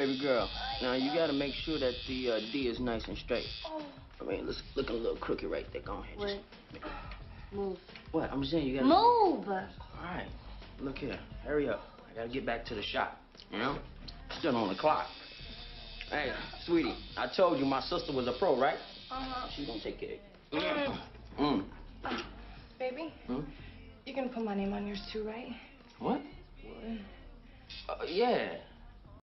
Baby girl, now you gotta make sure that the uh, D is nice and straight. Oh. I mean, it's looking a little crooked right there. Go ahead. What? Just... Move. What? I'm just saying you gotta... Move! All right. Look here. Hurry up. I gotta get back to the shop. You know? Still on the clock. Hey, sweetie, I told you my sister was a pro, right? Uh-huh. She's gonna take care of you. Mm. mm. mm. Baby, Hmm? you're gonna put my name on yours too, right? What? What? Uh, yeah.